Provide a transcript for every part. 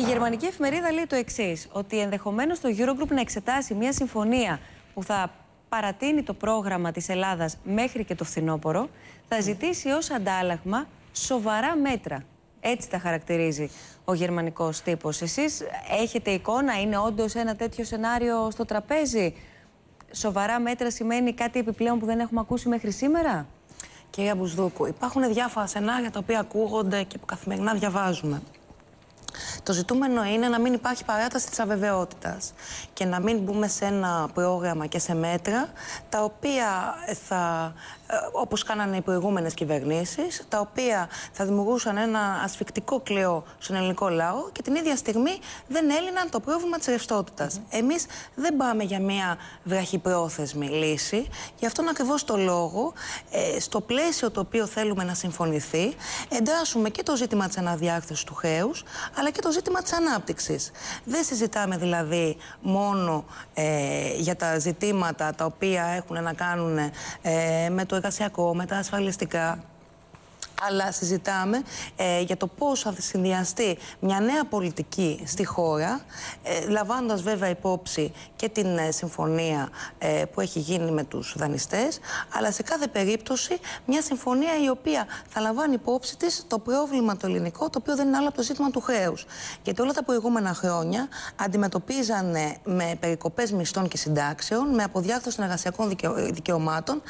Η γερμανική εφημερίδα λέει το εξής: Ότι ενδεχομένως το Eurogroup να εξετάσει μια συμφωνία που θα παρατείνει το πρόγραμμα της Ελλάδας μέχρι και το φθινόπωρο, θα ζητήσει ως αντάλλαγμα σοβαρά μέτρα. Έτσι τα χαρακτηρίζει ο γερμανικός τύπος. Εσείς έχετε εικόνα, είναι όντως ένα τέτοιο σενάριο στο τραπέζι; Σοβαρά μέτρα σημαίνει κάτι επιπλέον που δεν έχουμε ακούσει μέχρι σήμερα; Κυρία Μπουσδούκου, υπάρχουν διάφορα σενάρια τα οποία ακούγονται και που καθημερινά διαβάζουμε. Το ζητούμενο είναι να μην υπάρχει παράταση της αβεβαιότητας και να μην μπούμε σε ένα πρόγραμμα και σε μέτρα τα οποία θα ε, όπως κάνανε οι προηγούμενες κυβερνήσεις, τα οποία θα δημιουργούσαν ένα ασφικτικό κλαιό στον ελληνικό λαό και την ίδια στιγμή δεν έλυναν το πρόβλημα της ρευστότητας. Mm Εμείς δεν πάμε για μια βραχυπρόθεσμη λύση, γι' αυτόν ακριβώς το λόγο, ε, στο πλαίσιο το οποίο θέλουμε να συμφωνηθεί, εντάσσουμε και το ζήτημα της αναδιάρθρωσης του χρέους, αλλά και το ζήτημα της ανάπτυξης. Δεν συζητάμε δηλαδή μόνο ε, για τα ζητήματα τα οποία έχουν να κάνουν ε, με το εργασιακό, με τα ασφαλιστικά αλλά συζητάμε ε, για το πώς θα συνδυαστεί μια νέα πολιτική στη χώρα, ε, λαμβάνοντας βέβαια υπόψη και την ε, συμφωνία ε, που έχει γίνει με τους δανειστές, αλλά σε κάθε περίπτωση μια συμφωνία η οποία θα λαμβάνει υπόψη της το πρόβλημα το ελληνικό, το οποίο δεν είναι άλλο από το ζήτημα του χρέους. Γιατί όλα τα προηγούμενα χρόνια αντιμετωπίζαν με περικοπές μισθών και συντάξεων, με αποδιάρθρωση των εργασιακών δικαιωμάτων,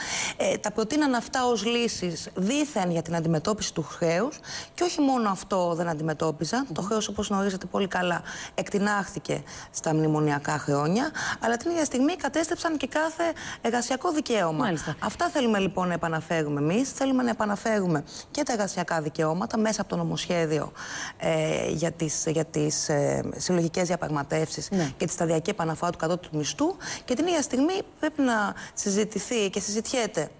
τα προτείναν αυτά ως λύσεις δήθεν για την αντιμετώπιση αντιμετώπιση του χρέους. Και όχι μόνο αυτό δεν αντιμετώπιζαν. Το χρέος, όπως γνωρίζετε πολύ καλά, εκτινάχθηκε στα μνημονιακά χρόνια. Αλλά την ίδια στιγμή κατέστρεψαν και κάθε εργασιακό δικαίωμα. Μάλιστα. Αυτά θέλουμε λοιπόν να επαναφέρουμε εμείς. Θέλουμε να επαναφέρουμε και τα εργασιακά δικαιώματα μέσα από το νομοσχέδιο ε, για τις για τις, ε, συλλογικές διαπραγματεύσεις ναι. και τη σταδιακή επαναφορά του κατώτατου μισθού. Και την ίδια στιγμή πρέπει να συζητηθεί και συζητιέται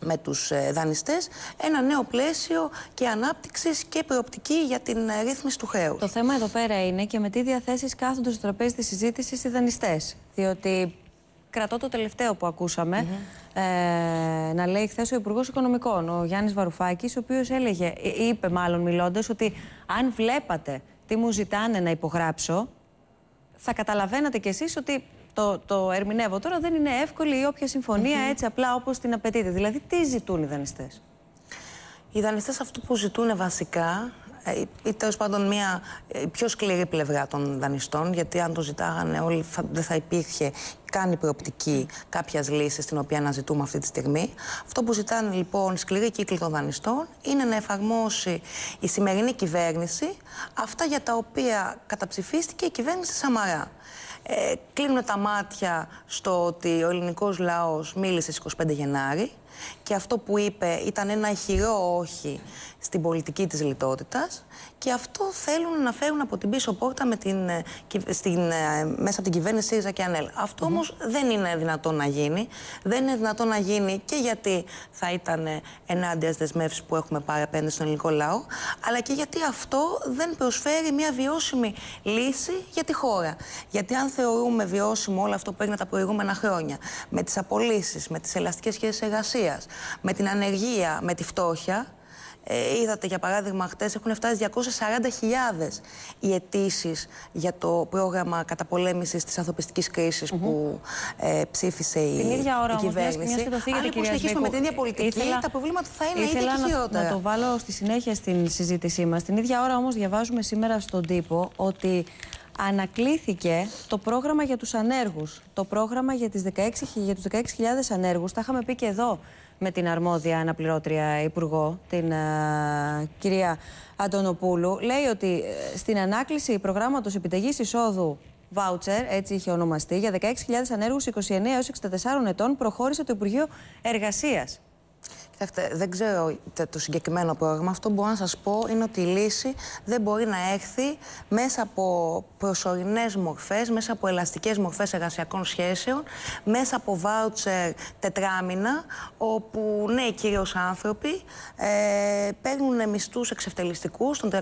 με τους ε, δανειστές ένα νέο πλαίσιο και ανάπτυξης και προοπτική για την ε, ρύθμιση του χρέους. Το θέμα εδώ πέρα είναι και με τι διαθέσεις κάθονται στο τραπέζι της συζήτησης οι δανειστές. Διότι κρατώ το τελευταίο που ακούσαμε ε, να λέει χθες ο Υπουργός Οικονομικών, ο Γιάννης Βαρουφάκης, ο οποίος έλεγε, είπε μάλλον μιλώντας, ότι αν βλέπατε τι μου ζητάνε να υπογράψω, θα καταλαβαίνατε κι εσείς ότι το, το ερμηνεύω τώρα, δεν είναι εύκολη η όποια συμφωνία έτσι απλά όπως την απαιτείται. Δηλαδή, τι ζητούν οι δανειστές; Οι δανειστές αυτό που ζητούν βασικά ε, ή τέλος πάντων μια ε, πιο σκληρή πλευρά των δανειστών, γιατί αν το ζητάγανε όλοι δεν θα υπήρχε καν η προοπτική κάποιας λύσης την οποία αναζητούμε αυτή τη στιγμή. Αυτό που ζητάνε λοιπόν η σκληρή κύκλη των δανειστών είναι να εφαρμόσει η σημερινή κυβέρνηση αυτά για τα οποία καταψηφίστηκε η κυβέρνηση Σαμαρά. Ε, κλείνουν τα μάτια στο ότι ο ελληνικός λαός μίλησε στις 25 Γενάρη και αυτό που είπε ήταν ένα ηχηρό όχι στην πολιτική της λιτότητας και αυτό θέλουν να φέρουν από την πίσω πόρτα με την, ε, στην, ε, μέσα από την κυβέρνηση ΣΥΡΙΖΑ και ΑΝΕΛ. Αυτό mm όμως δεν είναι δυνατόν να γίνει. Δεν είναι δυνατόν να γίνει και γιατί θα ήταν ενάντια στις δεσμεύσεις που έχουμε πάρει απέναντι στον ελληνικό λαό, αλλά και γιατί αυτό δεν προσφέρει μια βιώσιμη λύση για τη χώρα. Γιατί αν θεωρούμε βιώσιμο όλο αυτό που έγινε τα προηγούμενα χρόνια, με τις απολύσεις, με τις ελαστικές σχέσεις εργασίας, με την ανεργία, με τη φτώχεια, ε, είδατε για παράδειγμα χτες έχουν φτάσει 240.000 οι αιτήσεις για το πρόγραμμα καταπολέμησης της ανθρωπιστικής κρίσης που ε, ψήφισε η, την ίδια ώρα, η κυβέρνηση. Όμως, Αν λοιπόν συνεχίσουμε με την ίδια πολιτική, ήθελα, τα προβλήματα θα είναι ήδη και χειρότερα. Να, να το βάλω στη συνέχεια στην συζήτησή μας. Την ίδια ώρα όμως διαβάζουμε σήμερα στον τύπο ότι ανακλήθηκε το πρόγραμμα για τους ανέργους. Το πρόγραμμα για, τις 16, για τους 16.000 ανέργους. Τα είχαμε πει και εδώ με την αρμόδια αναπληρώτρια υπουργό, την uh, κυρία Αντωνοπούλου. Λέει ότι ε, στην ανάκληση προγράμματος επιταγής εισόδου voucher, έτσι είχε ονομαστεί, για 16.000 ανέργους 29 έως 64 ετών προχώρησε το Υπουργείο Εργασίας. Κοιτάξτε, δεν ξέρω το συγκεκριμένο πρόγραμμα. Αυτό που μπορώ να σας πω είναι ότι η λύση δεν μπορεί να έρθει μέσα από προσωρινές μορφές, μέσα από ελαστικές μορφές εργασιακών σχέσεων, μέσα από βάουτσερ τετράμινα, όπου νέοι κυρίως άνθρωποι ε, παίρνουν μισθούς εξευτελιστικούς των 300-350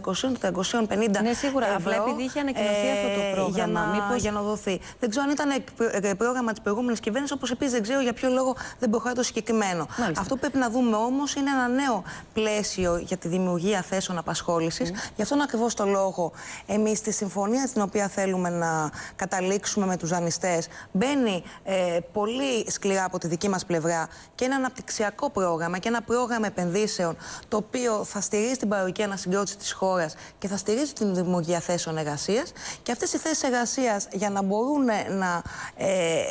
Ναι, σίγουρα. Ευρώ, Απλά επειδή είχε ανακοινωθεί ε, αυτό το πρόγραμμα. Για να, μήπως... για να δοθεί. Δεν ξέρω αν ήταν ε, πρόγραμμα της προηγούμενης κυβέρνησης, όπως επίσης δεν ξέρω για ποιο λόγο δεν προχωράει το συγκεκριμένο. Μάλιστα. Αυτό που πρέπει να δούμε δούμε όμως είναι ένα νέο πλαίσιο για τη δημιουργία θέσεων απασχόλησης. Mm. Γι' αυτόν ακριβώς το λόγο, εμείς στη συμφωνία στην οποία θέλουμε να καταλήξουμε με τους δανειστές, μπαίνει ε, πολύ σκληρά από τη δική μας πλευρά και ένα αναπτυξιακό πρόγραμμα και ένα πρόγραμμα επενδύσεων το οποίο θα στηρίζει την παραγωγική ανασυγκρότηση της χώρας και θα στηρίζει την δημιουργία θέσεων εργασίας. Και αυτές οι θέσεις εργασίας για να μπορούν να. Ε,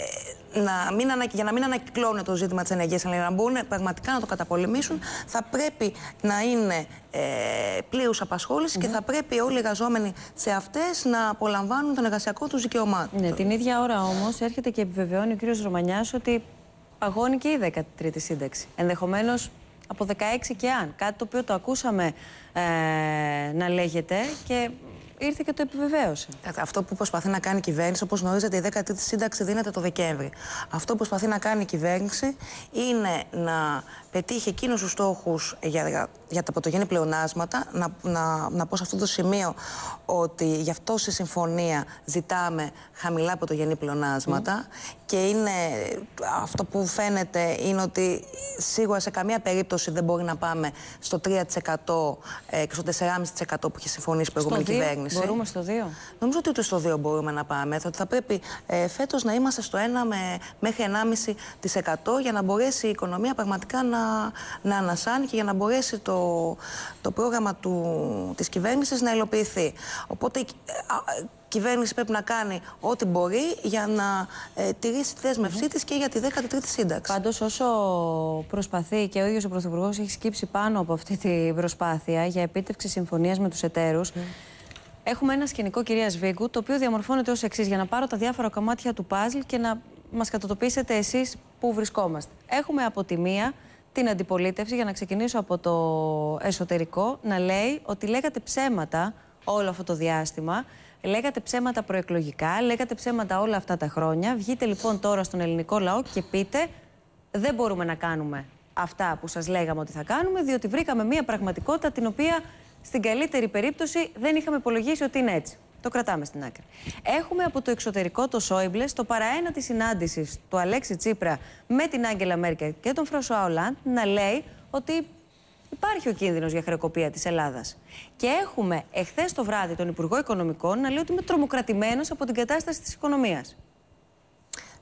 να μην για να μην ανακυκλώνουν το ζήτημα της ενεργεία, αλλά να μπορούν πραγματικά να το καταπολεμήσουν, θα πρέπει να είναι ε, πλήρους απασχόληση και θα πρέπει όλοι οι εργαζόμενοι σε αυτές να απολαμβάνουν τον εργασιακό τους δικαιωμάτων. Ναι, την ίδια ώρα όμως έρχεται και επιβεβαιώνει ο κ. Ρωμανιάς ότι παγώνει και η 13η σύνταξη. Ενδεχομένως από 16 και αν. Κάτι το οποίο το ακούσαμε ε, να λέγεται και ήρθε και το επιβεβαίωσε. Αυτό που προσπαθεί να κάνει η κυβέρνηση, όπως γνωρίζετε, η 13η σύνταξη δίνεται το Δεκέμβρι. Αυτό που προσπαθεί να κάνει η κυβέρνηση είναι να πετύχει εκείνους τους στόχους για, για τα πρωτογενή πλεονάσματα. Να, να, να πω σε αυτό το σημείο ότι γι' αυτό στη συμφωνία ζητάμε χαμηλά πρωτογενή πλεονάσματα. Και είναι αυτό που φαίνεται είναι ότι σίγουρα σε καμία περίπτωση δεν μπορεί να πάμε στο 3% ε, και στο 4,5% που είχε συμφωνήσει η προηγούμενη κυβέρνηση. Μπορούμε στο 2%. Νομίζω ότι ούτε στο 2% μπορούμε να πάμε. Θα, θα πρέπει ε, φέτος να είμαστε στο 1 με, μέχρι 1,5% για να μπορέσει η οικονομία πραγματικά να να, ανασάνει και για να μπορέσει το, το πρόγραμμα του, της κυβέρνησης να υλοποιηθεί. Οπότε η κυβέρνηση πρέπει να κάνει ό,τι μπορεί για να ε, τηρήσει τη δέσμευσή της και για τη 13η σύνταξη. Πάντως όσο προσπαθεί και ο ίδιος ο Πρωθυπουργός έχει σκύψει πάνω από αυτή την προσπάθεια για επίτευξη συμφωνίας με τους εταίρους, Έχουμε ένα σκηνικό κυρία Βίγκου, το οποίο διαμορφώνεται ως εξής: Για να πάρω τα διάφορα κομμάτια του παζλ και να μας κατατοπίσετε εσείς πού βρισκόμαστε. Έχουμε από τη μία την αντιπολίτευση, για να ξεκινήσω από το εσωτερικό, να λέει ότι λέγατε ψέματα όλο αυτό το διάστημα. Λέγατε ψέματα προεκλογικά, λέγατε ψέματα όλα αυτά τα χρόνια. Βγείτε λοιπόν τώρα στον ελληνικό λαό και πείτε δεν μπορούμε να κάνουμε αυτά που σας λέγαμε ότι θα κάνουμε, διότι βρήκαμε μια πραγματικότητα την οποία στην καλύτερη περίπτωση δεν είχαμε υπολογίσει ότι είναι έτσι. Το κρατάμε στην άκρη. Έχουμε από το εξωτερικό το Σόιμπλες στο παραένα της συνάντησης του Αλέξη Τσίπρα με την Άγγελα Μέρκελ και τον Φρασουά Ολάντ να λέει ότι υπάρχει ο κίνδυνος για χρεοκοπία της Ελλάδας. Και έχουμε εχθές το βράδυ τον Υπουργό Οικονομικών να λέει ότι είμαι τρομοκρατημένος από την κατάσταση της οικονομίας.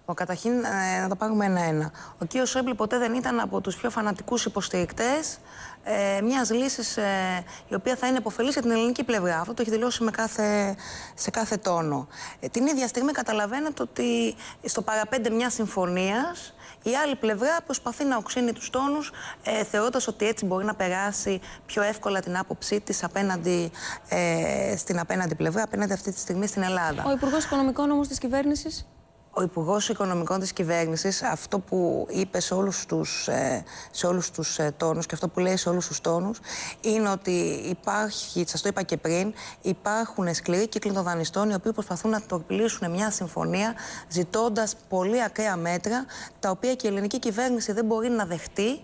Ο καταρχήν, ε, να το πάρουμε ένα-ένα. Ο κ. Σόιμπλε ποτέ δεν ήταν από τους πιο φανατικούς υποστηρικτές ε, μιας λύσης ε, η οποία θα είναι υποφελής για την ελληνική πλευρά. Αυτό το έχει δηλώσει με κάθε, σε κάθε τόνο. Ε, την ίδια στιγμή καταλαβαίνετε ότι στο παραπέντε μιας συμφωνίας η άλλη πλευρά προσπαθεί να οξύνει τους τόνους, ε, θεωρώντας ότι έτσι μπορεί να περάσει πιο εύκολα την άποψή της απέναντι ε, στην απέναντι πλευρά, απέναντι αυτή τη στιγμή στην Ελλάδα. Ο Υπουργός Οικονομικών όμως της κυβέρνησης; Ο Υπουργός Οικονομικών της κυβέρνησης αυτό που είπε σε όλους τους, ε, σε όλους τους ε, τόνους και αυτό που λέει σε όλους τους τόνους είναι ότι υπάρχει, σας το είπα και πριν, υπάρχουν σκληροί κύκλοι των δανειστών οι οποίοι προσπαθούν να τορπιλήσουν μια συμφωνία ζητώντας πολύ ακραία μέτρα τα οποία και η ελληνική κυβέρνηση δεν μπορεί να δεχτεί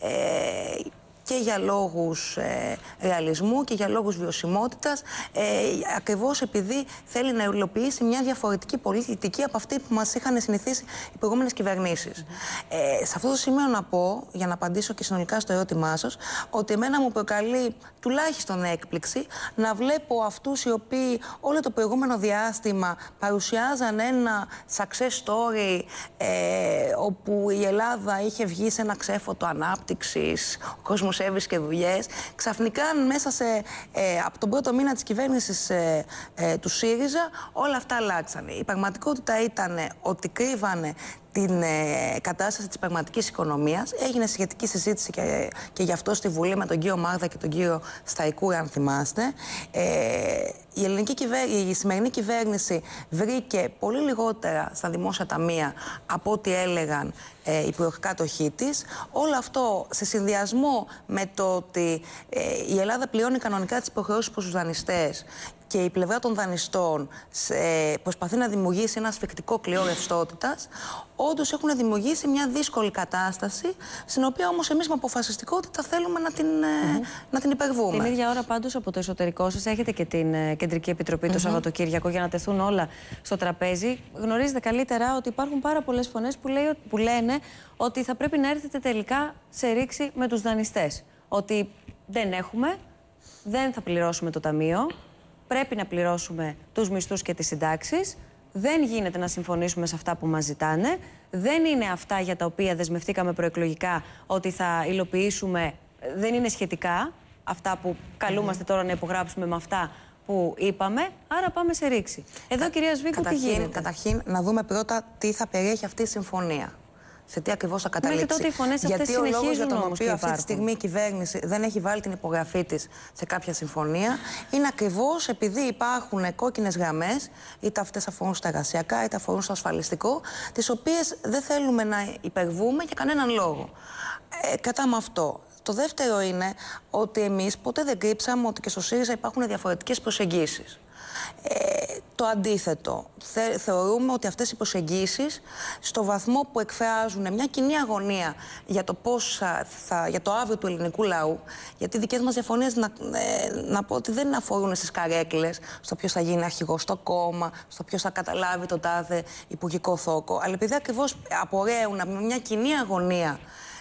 ε, και για λόγους ε, ρεαλισμού και για λόγους βιωσιμότητας ε, ακριβώς επειδή θέλει να υλοποιήσει μια διαφορετική πολιτική από αυτή που μας είχαν συνηθίσει οι προηγούμενες κυβερνήσεις. Ε, σε αυτό το σημείο να πω, για να απαντήσω και συνολικά στο ερώτημά σας, ότι εμένα μου προκαλεί τουλάχιστον έκπληξη να βλέπω αυτούς οι οποίοι όλο το προηγούμενο διάστημα παρουσιάζαν ένα success story ε, όπου η Ελλάδα είχε βγει σε ένα ξέφωτο ανάπτυξης, ο κόσμος έβρισκε δουλειές. Ξαφνικά, μέσα σε, ε, από τον πρώτο μήνα της κυβέρνησης ε, ε, του ΣΥΡΙΖΑ, όλα αυτά αλλάξανε. Η πραγματικότητα ήταν ότι κρύβανε την ε, κατάσταση της πραγματικής οικονομίας. Έγινε σχετική συζήτηση και, και γι' αυτό στη Βουλή με τον κύριο Μάρδα και τον κύριο Σταϊκού, αν θυμάστε. Ε, η, ελληνική η σημερινή κυβέρνηση βρήκε πολύ λιγότερα στα δημόσια ταμεία από ό,τι έλεγαν ε, οι προκάτοχοί της. Όλο αυτό σε συνδυασμό με το ότι ε, η Ελλάδα πληρώνει κανονικά τις υποχρεώσεις προς τους δανειστές και η πλευρά των δανειστών προσπαθεί να δημιουργήσει ένα σφιχτικό κλειό ρευστότητας, όντως έχουν δημιουργήσει μια δύσκολη κατάσταση, στην οποία όμως εμείς με αποφασιστικότητα θέλουμε να την, mm να την υπερβούμε. Την ίδια ώρα, πάντως, από το εσωτερικό σας έχετε και την ε, Κεντρική Επιτροπή το Σαββατοκύριακο για να τεθούν όλα στο τραπέζι. Γνωρίζετε καλύτερα ότι υπάρχουν πάρα πολλές φωνές που, που λένε ότι θα πρέπει να έρθετε τελικά σε ρήξη με τους δανειστές. Ότι δεν έχουμε, δεν θα πληρώσουμε το ταμείο, πρέπει να πληρώσουμε τους μισθούς και τις συντάξεις, δεν γίνεται να συμφωνήσουμε σε αυτά που μας ζητάνε, δεν είναι αυτά για τα οποία δεσμευτήκαμε προεκλογικά ότι θα υλοποιήσουμε, δεν είναι σχετικά αυτά που καλούμαστε τώρα να υπογράψουμε με αυτά που είπαμε, άρα πάμε σε ρήξη. Εδώ, κυρία Σβίκου, τι γίνεται; Καταρχήν, να δούμε πρώτα τι θα περιέχει αυτή η συμφωνία σε τι ακριβώς θα καταλήξει. Μέχρι τότε οι φωνές Γιατί ο λόγος για τον οποίο αυτή τη στιγμή η κυβέρνηση δεν έχει βάλει την υπογραφή της σε κάποια συμφωνία είναι ακριβώς επειδή υπάρχουν κόκκινες γραμμές, είτε αυτές αφορούν στα εργασιακά είτε αφορούν στο ασφαλιστικό, τις οποίες δεν θέλουμε να υπερβούμε για κανέναν λόγο. Ε, κατά με αυτό. Το δεύτερο είναι ότι εμείς ποτέ δεν κρύψαμε ότι και στο ΣΥΡΙΖΑ υπάρχουν διαφορετικές προσεγγίσεις. Ε, το αντίθετο. θεωρούμε ότι αυτές οι προσεγγίσεις στο βαθμό που εκφράζουν μια κοινή αγωνία για το, πώς θα, για το αύριο του ελληνικού λαού, γιατί οι δικές μας διαφωνίες να, ε, να πω ότι δεν αφορούν στις καρέκλες, στο ποιος θα γίνει αρχηγός στο κόμμα, στο ποιος θα καταλάβει τον τάδε υπουργικό θόκο, αλλά επειδή ακριβώς απορρέουν από μια κοινή αγωνία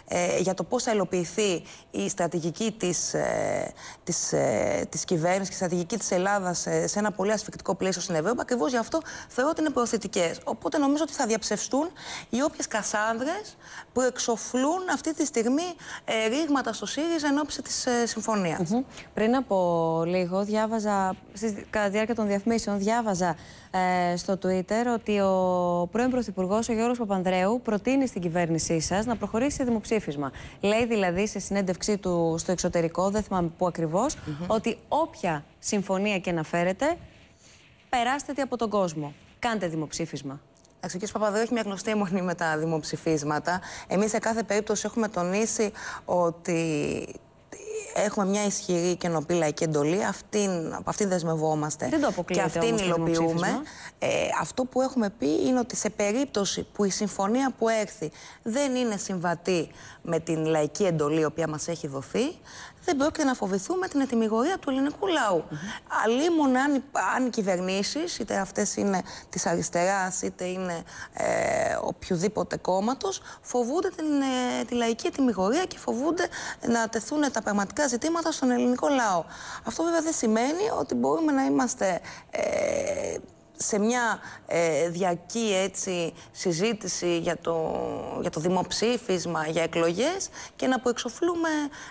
ε, για το πώς θα υλοποιηθεί η στρατηγική της, ε, της, ε, της κυβέρνησης και η στρατηγική της Ελλάδας ε, σε ένα πολύ ασφικτικό πλαίσιο στην Ευρώπη. Ακριβώς γι' αυτό θεωρώ ότι είναι προωθητικές. Οπότε νομίζω ότι θα διαψευστούν οι όποιες κασάνδρες που εξοφλούν αυτή τη στιγμή ε, ρήγματα στο ΣΥΡΙΖΑ εν ώψη της ε, συμφωνίας. Πριν από λίγο διάβαζα, κατά τη διάρκεια των διαφημίσεων, διάβαζα ε, στο Twitter ότι ο πρώην Πρωθυπουργός, ο Γιώργος Παπανδρέου, προτείνει στην κυβέρνησή σας να προχωρήσει σε δημοψήφισμα. Λέει δηλαδή σε συνέντευξή του στο εξωτερικό, δεν θυμάμαι πού ακριβώς, ότι όποια συμφωνία και να φέρετε, περάστε από τον κόσμο. Κάντε δημοψήφισμα. Ο κ. Παπαδρέου έχει μια γνωστή αιμονή με τα δημοψηφίσματα. Εμείς σε κάθε περίπτωση έχουμε τονίσει ότι έχουμε μια ισχυρή και νοπή λαϊκή εντολή. Αυτήν, από αυτήν δεσμευόμαστε. Δεν το και αυτήν υλοποιούμε. Ε, αυτό που έχουμε πει είναι ότι σε περίπτωση που η συμφωνία που έρθει δεν είναι συμβατή με την λαϊκή εντολή η οποία μας έχει δοθεί, δεν πρόκειται να φοβηθούμε την ετοιμιγορία του ελληνικού λαού. Mm -hmm. αν, αν οι κυβερνήσεις, είτε αυτές είναι της αριστεράς, είτε είναι ε, οποιοδήποτε κόμματος, φοβούνται την, ε, τη λαϊκή ετοιμιγορία και φοβούνται να τεθούν τα πραγματικά ζητήματα στον ελληνικό λαό. Αυτό βέβαια δεν σημαίνει ότι μπορούμε να είμαστε. Ε, σε μια ε, διακή έτσι, συζήτηση για το, για το δημοψήφισμα, για εκλογές και να αποεξοφλούμε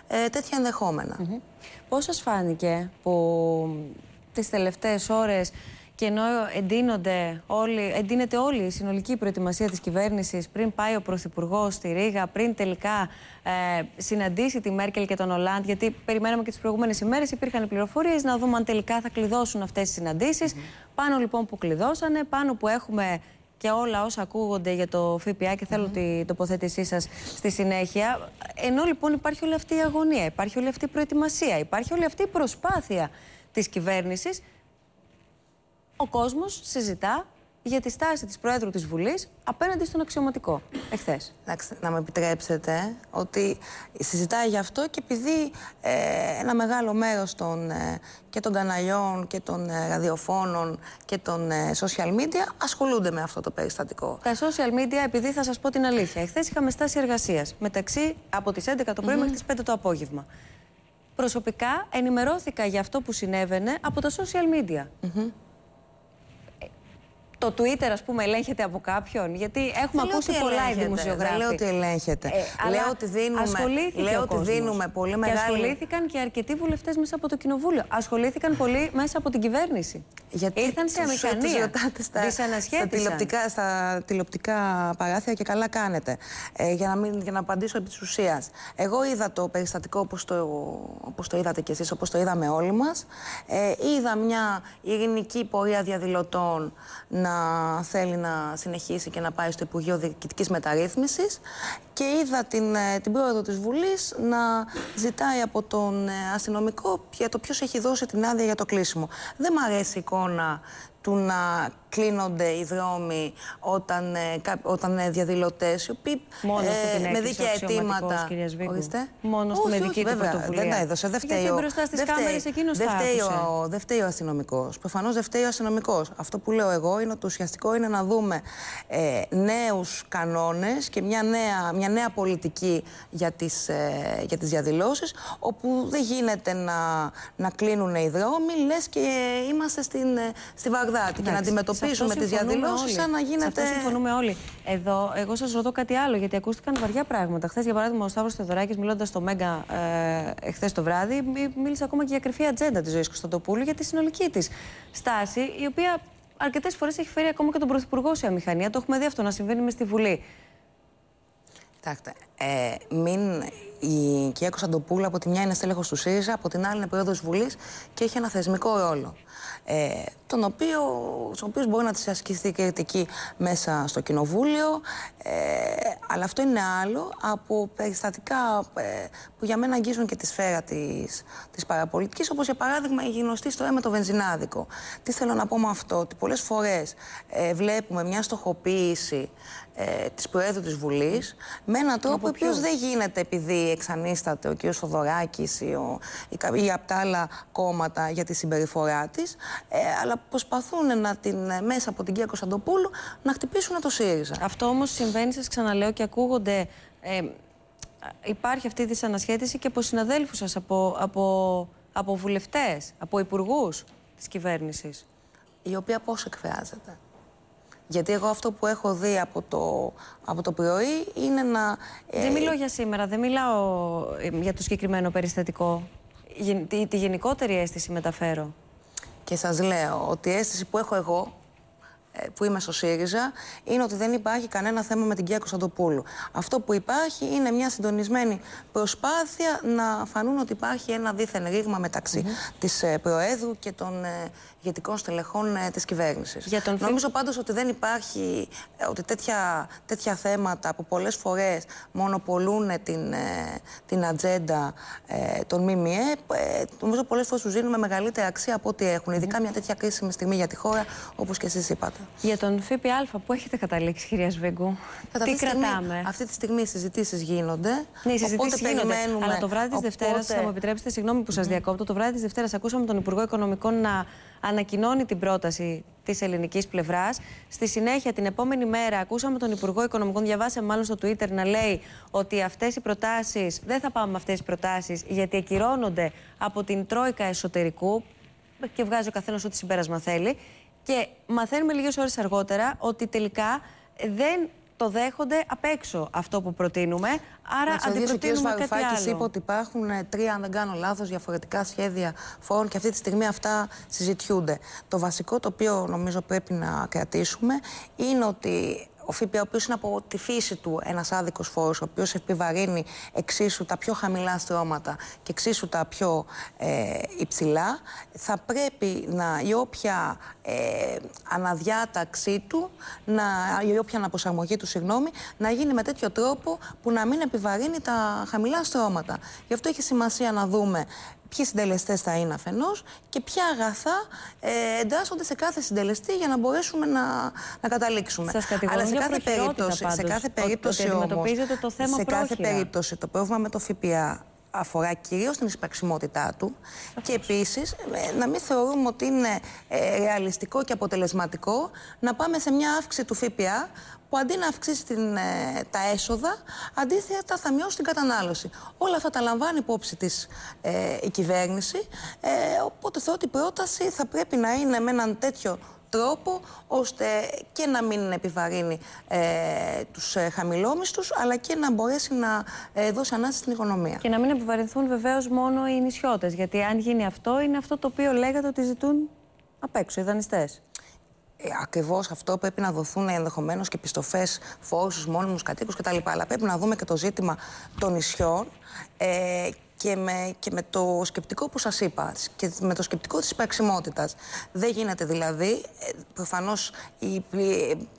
ε, τέτοια ενδεχόμενα. Mm Πώς σας φάνηκε που τις τελευταίες ώρες και ενώ εντείνονται όλοι, εντείνεται όλη η συνολική προετοιμασία της κυβέρνησης πριν πάει ο Πρωθυπουργός στη Ρήγα, πριν τελικά ε, συναντήσει τη Μέρκελ και τον Ολάντ, γιατί περιμέναμε και τις προηγούμενες ημέρες, υπήρχαν πληροφορίες να δούμε αν τελικά θα κλειδώσουν αυτές τις συναντήσεις. Πάνω λοιπόν που κλειδώσανε, πάνω που έχουμε και όλα όσα ακούγονται για το ΦΠΑ και θέλω τη τοποθέτησή σας στη συνέχεια. Ενώ λοιπόν υπάρχει όλη αυτή η αγωνία, υπάρχει όλη αυτή η προετοιμασία, υπάρχει όλη αυτή η προσπάθεια της κυβέρνησης ο κόσμος συζητά για τη στάση της Προέδρου της Βουλής απέναντι στον αξιωματικό εχθές. Να με επιτρέψετε ότι συζητάει γι' αυτό και επειδή ε, ένα μεγάλο μέρος των, ε, και των καναλιών και των ε, ραδιοφώνων και των social media ασχολούνται με αυτό το περιστατικό. Τα social media, επειδή θα σας πω την αλήθεια, εχθές είχαμε στάση εργασίας μεταξύ από τις 11 το πρωί μέχρι τις 5 το απόγευμα. Προσωπικά ενημερώθηκα για αυτό που συνέβαινε από τα social media το Twitter, ας πούμε, ελέγχεται από κάποιον; Γιατί έχουμε ακούσει πολλά οι δημοσιογράφοι. Δεν λέω ότι ελέγχεται. Ε, λέω ότι δίνουμε, λέω ότι δίνουμε πολύ μεγάλη. Και ασχολήθηκαν και αρκετοί βουλευτές μέσα από το Κοινοβούλιο. Ασχολήθηκαν πολύ μέσα από την κυβέρνηση. Γιατί Ήρθαν σε αμηχανία. Στα, στα, τηλεοπτικά, στα τηλεοπτικά παράθυρα και καλά κάνετε. Ε, για, να μην, για να απαντήσω επί της ουσίας. Εγώ είδα το περιστατικό όπως το, όπως το είδατε κι εσείς, όπως το είδαμε όλοι μας. Ε, είδα μια ειρηνική πορεία διαδηλωτών να θέλει να συνεχίσει και να πάει στο Υπουργείο Διοικητικής Μεταρρύθμισης και είδα την, ε, την πρόεδρο της Βουλής να ζητάει από τον ε, αστυνομικό για το ποιος έχει δώσει την άδεια για το κλείσιμο. Δεν μου αρέσει η εικόνα του να κλείνονται οι δρόμοι όταν, ε, όταν είναι διαδηλωτές, οι οποίοι Μόνος ε, με δίκαια αιτήματα. Ορίστε. Μόνος στη όχι, του πρωτοβουλία. Δεν τα έδωσε. Δεν φταίει Γιατί μπροστά στις κάμερες εκείνος δεν φταίει, ο, δεν φταίει ο αστυνομικός. Προφανώς δεν φταίει ο αστυνομικός. Αυτό που λέω εγώ είναι ότι ουσιαστικό είναι να δούμε ε, νέους κανόνες και μια νέα, μια νέα πολιτική για τις ε, για τις διαδηλώσεις, όπου δεν γίνεται να, να κλείνουν οι δρόμοι, λες και είμαστε στην, ε, στη Βαγδάτη και να αντιμετωπίσουμε αντιμετωπίζουμε τις διαδηλώσεις σαν να γίνεται. Σε αυτό συμφωνούμε όλοι. Εδώ, εγώ σας ρωτώ κάτι άλλο, γιατί ακούστηκαν βαριά πράγματα. Χθες, για παράδειγμα, ο Σταύρος Θεοδωράκης, μιλώντας στο Μέγκα ε, χθε το βράδυ, μίλησε ακόμα και για κρυφή ατζέντα της ζωής Κωνσταντοπούλου για τη συνολική της στάση, η οποία αρκετές φορές έχει φέρει ακόμα και τον Πρωθυπουργό σε αμηχανία. Το έχουμε δει αυτό να συμβαίνει μες στη Βουλή. Κοιτάξτε, ε, μην η κυρία Κωνσταντοπούλου από τη μια είναι στέλεχος του ΣΥΡΙΖΑ, από την άλλη είναι πρόεδρος Βουλής και έχει ένα θεσμικό ρόλο ε, τον οποίο, στον οποίο μπορεί να της ασκηθεί κριτική μέσα στο κοινοβούλιο, ε, αλλά αυτό είναι άλλο από περιστατικά ε, που για μένα αγγίζουν και τη σφαίρα της, της παραπολιτικής, όπως για παράδειγμα η γνωστή ιστορία με το βενζινάδικο. Τι θέλω να πω με αυτό, ότι πολλές φορές ε, βλέπουμε μια στοχοποίηση ε, της Προέδρου της Βουλής με έναν τρόπο ο οποίος δεν γίνεται επειδή εξανίσταται ο κ. Φοδωράκης ή, ο, ή, ή από τα άλλα κόμματα για τη συμπεριφορά της, ε, αλλά προσπαθούν να την, ε, μέσα από την Κία Κωνσταντοπούλου να χτυπήσουν το ΣΥΡΙΖΑ. Αυτό όμως συμβαίνει, σας ξαναλέω, και ακούγονται... Ε, υπάρχει αυτή η δυσανασχέτιση και από συναδέλφους σας, από, από, από βουλευτές, από υπουργούς της κυβέρνησης. Η οποία πώς εκφράζεται; Γιατί εγώ αυτό που έχω δει από το, από το πρωί είναι να... Ε, δεν μιλώ για σήμερα, δεν μιλάω για το συγκεκριμένο περιστατικό. Τη, τη γενικότερη αίσθηση μεταφέρω. Και σας λέω ότι η αίσθηση που έχω εγώ, ε, που είμαι στο ΣΥΡΙΖΑ, είναι ότι δεν υπάρχει κανένα θέμα με την Κία Κωνσταντοπούλου. Αυτό που υπάρχει είναι μια συντονισμένη προσπάθεια να φανούν ότι υπάρχει ένα δίθεν ρήγμα μεταξύ mm της ε, Προέδρου και των ε, ηγετικών στελεχών ε, της κυβέρνησης. Τον... Νομίζω πάντως ότι δεν υπάρχει, ε, ότι τέτοια, τέτοια θέματα που πολλές φορές μονοπολούν την, ε, την ατζέντα ε, των ΜΜΕ, ε, νομίζω πολλές φορές τους δίνουμε μεγαλύτερη αξία από ό,τι έχουν. Ειδικά μια τέτοια κρίσιμη στιγμή για τη χώρα, όπως και εσείς είπατε. Για τον ΦΠΑ, πού έχετε καταλήξει, κυρία Σβίγκου, τι κρατάμε; αυτή τη στιγμή οι συζητήσεις γίνονται. Ναι, οι συζητήσεις γίνονται, περιμένουμε. Αλλά το βράδυ της οπότε... Δευτέρας, θα μου επιτρέψετε, συγγνώμη που σας διακόπτω, το βράδυ της Δευτέρας ακούσαμε τον Υπουργό Οικονομικών να ανακοινώνει την πρόταση της ελληνικής πλευράς. Στη συνέχεια, την επόμενη μέρα, ακούσαμε τον Υπουργό Οικονομικών, διαβάσαμε μάλλον στο Twitter, να λέει ότι αυτές οι προτάσει, δεν θα πάμε με αυτές τις προτάσεις, γιατί ακυρώνονται από την Τρόικα Εσωτερικού και βγάζει ο καθένας ό,τι συμπέρασμα θέλει. Και μαθαίνουμε λίγες ώρες αργότερα ότι τελικά δεν το δέχονται απ' έξω αυτό που προτείνουμε. Άρα αντιπροτείνουμε ο κάτι άλλο. είπε ότι υπάρχουν ε, τρία, αν δεν κάνω λάθος, διαφορετικά σχέδια φόρων και αυτή τη στιγμή αυτά συζητιούνται. Το βασικό το οποίο νομίζω πρέπει να κρατήσουμε είναι ότι ο ΦΠΑ, ο οποίος είναι από τη φύση του ένας άδικος φόρος, ο οποίος επιβαρύνει εξίσου τα πιο χαμηλά στρώματα και εξίσου τα πιο ε, υψηλά, θα πρέπει να, η όποια ε, αναδιάταξή του, να, η όποια αναπροσαρμογή του, συγγνώμη, να γίνει με τέτοιο τρόπο που να μην επιβαρύνει τα χαμηλά στρώματα. Γι' αυτό έχει σημασία να δούμε ποιοι συντελεστές θα είναι αφενός και ποια αγαθά ε, εντάσσονται σε κάθε συντελεστή για να μπορέσουμε να, να καταλήξουμε. Σας Αλλά σε κάθε περίπτωση, σε κάθε περίπτωση όμως, το θέμα σε κάθε περίπτωση το πρόβλημα με το ΦΠΑ αφορά κυρίως την εισπραξιμότητά του και επίσης ε, να μην θεωρούμε ότι είναι ε, ρεαλιστικό και αποτελεσματικό να πάμε σε μια αύξηση του ΦΠΑ που αντί να αυξήσει την, ε, τα έσοδα, αντίθετα θα μειώσει την κατανάλωση. Όλα αυτά τα λαμβάνει υπόψη της ε, η κυβέρνηση, ε, οπότε θεωρώ ότι η πρόταση θα πρέπει να είναι με έναν τέτοιο τρόπο ώστε και να μην επιβαρύνει ε, τους ε, χαμηλόμισθους αλλά και να μπορέσει να ε, δώσει ανάσταση στην οικονομία. Και να μην επιβαρυνθούν βεβαίως μόνο οι νησιώτες γιατί αν γίνει αυτό είναι αυτό το οποίο λέγατε ότι ζητούν απ' έξω οι δανειστές. Ε, Ακριβώς αυτό πρέπει να δοθούν ενδεχομένως και επιστοφέ φόρου στους μόνιμους κατοίκους κτλ. Αλλά πρέπει να δούμε και το ζήτημα των νησιών. Ε, και με, και με το σκεπτικό που σας είπα και με το σκεπτικό της υπαρξιμότητας. Δεν γίνεται δηλαδή, ε, προφανώς η,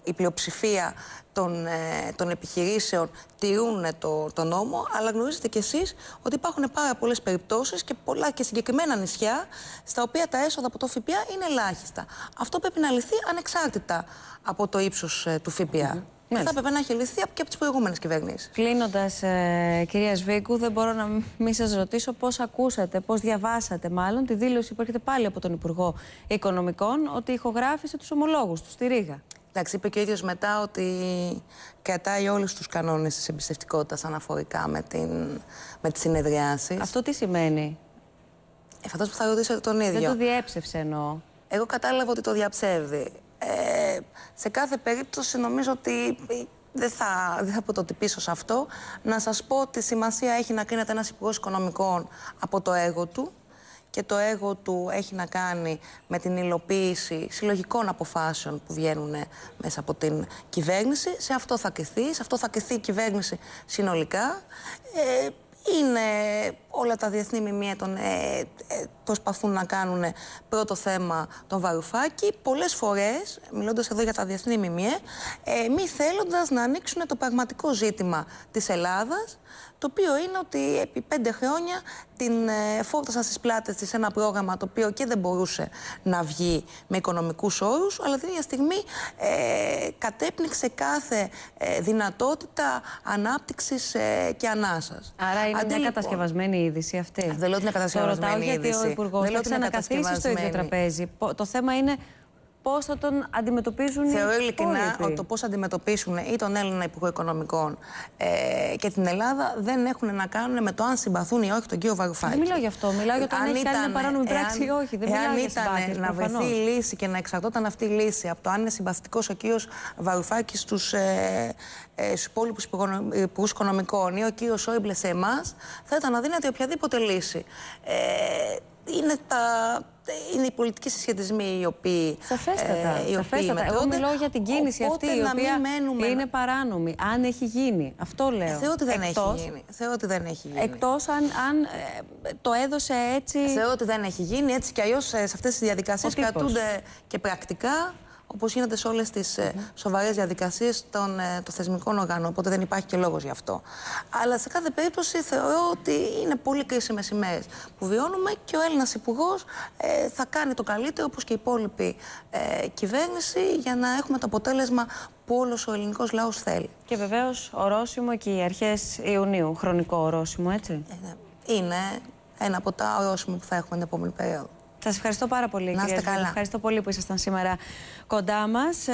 η πλειοψηφία των, ε, των επιχειρήσεων τηρούν το, το νόμο, αλλά γνωρίζετε κι εσείς ότι υπάρχουν πάρα πολλές περιπτώσεις και πολλά και συγκεκριμένα νησιά στα οποία τα έσοδα από το ΦΠΑ είναι ελάχιστα. Αυτό πρέπει να λυθεί ανεξάρτητα από το ύψος του ΦΠΑ. Και θα έπρεπε να έχει λυθεί και από τις προηγούμενες κυβερνήσεις. Κλείνοντας, ε, κυρία Σβίκου, δεν μπορώ να μην σας ρωτήσω πώς ακούσατε, πώς διαβάσατε μάλλον τη δήλωση που έρχεται πάλι από τον Υπουργό Οικονομικών ότι ηχογράφησε τους ομολόγους τους στη Ρήγα. Εντάξει, είπε και ο ίδιος μετά ότι κρατάει όλους τους κανόνες της εμπιστευτικότητας αναφορικά με, την, με τις συνεδριάσεις. Αυτό τι σημαίνει; Ε, φαντάζομαι που θα ρωτήσετε τον ίδιο. Δεν το διέψευσε εννοώ. Εγώ κατάλαβα ότι το διαψεύδει. Ε, σε κάθε περίπτωση νομίζω ότι δεν θα, δεν θα πρωτοτυπήσω σε αυτό. Να σας πω ότι σημασία έχει να κρίνεται ένας υπουργός οικονομικών από το έργο του και το έργο του έχει να κάνει με την υλοποίηση συλλογικών αποφάσεων που βγαίνουν μέσα από την κυβέρνηση. Σε αυτό θα κρυθεί, σε αυτό θα κρυθεί η κυβέρνηση συνολικά. Ε, είναι όλα τα διεθνή μημία τον, ε, ε, προσπαθούν να κάνουν πρώτο θέμα τον Βαρουφάκη. Πολλές φορές, μιλώντας εδώ για τα διεθνή μημία, ε, μη θέλοντας να ανοίξουν το πραγματικό ζήτημα της Ελλάδας, το οποίο είναι ότι επί πέντε χρόνια την ε, φόρτασαν στις πλάτες της ένα πρόγραμμα το οποίο και δεν μπορούσε να βγει με οικονομικούς όρους, αλλά την ίδια στιγμή ε, κατέπνιξε κάθε ε, δυνατότητα ανάπτυξης ε, και ανάσας. Άρα είναι μια κατασκευασμένη είδηση αυτή. Δεν λέω ότι είναι κατασκευασμένη είδηση. γιατί ο Υπουργός θα ξανακαθίσει στο ίδιο τραπέζι. Το θέμα είναι πώς θα τον αντιμετωπίζουν Θεωρώ ειλικρινά ότι το πώς αντιμετωπίσουν ή τον Έλληνα Υπουργό Οικονομικών ε, και την Ελλάδα δεν έχουν να κάνουν με το αν συμπαθούν ή όχι τον κύριο Βαρουφάκη. Δεν μιλάω γι' αυτό. Μιλάω για το αν, έχει κάνει μια παράνομη πράξη ή όχι. Δεν μιλάω για ήταν να βρεθεί η λύση και να εξαρτώταν αυτή η λύση από το αν είναι συμπαθητικός ο κύριος Βαρουφάκη στους ε, ε, στους υπόλοιπους υπουργούς οικονομικών ή ο κύριος Σόιμπλε σε εμάς, θα ήταν αδύνατη οποιαδήποτε λύση. Ε, είναι, τα, είναι οι πολιτικοί συσχετισμοί οι οποίοι. Σαφέστατα. Ε, οι σαφέστατα. Εγώ μιλώ για την κίνηση αυτή η οποία μένουμε... είναι παράνομη. Αν έχει γίνει. Αυτό λέω. Ε, θεωρώ ότι δεν έχει γίνει. Θεωρώ ότι δεν έχει γίνει. Εκτός αν, αν ε, το έδωσε έτσι. Θεωρώ ότι δεν έχει γίνει. Έτσι κι αλλιώς ε, σε αυτές τις διαδικασίες κρατούνται και πρακτικά όπως γίνεται σε όλες τις mm -hmm. σοβαρές διαδικασίες των, ε, των θεσμικών οργάνων. Οπότε δεν υπάρχει και λόγος γι' αυτό. Αλλά σε κάθε περίπτωση θεωρώ ότι είναι πολύ κρίσιμες ημέρε που βιώνουμε και ο Έλληνας Υπουργός ε, θα κάνει το καλύτερο, όπως και η υπόλοιπη ε, κυβέρνηση, για να έχουμε το αποτέλεσμα που όλος ο ελληνικός λαός θέλει. Και βεβαίως ορόσημο και οι αρχές Ιουνίου, χρονικό ορόσημο, έτσι. Ε, ναι. Είναι ένα από τα ορόσημα που θα έχουμε την επόμενη περίοδο. Σας ευχαριστώ πάρα πολύ, Να είστε καλά. Ευχαριστώ πολύ που ήσασταν σήμερα κοντά μας.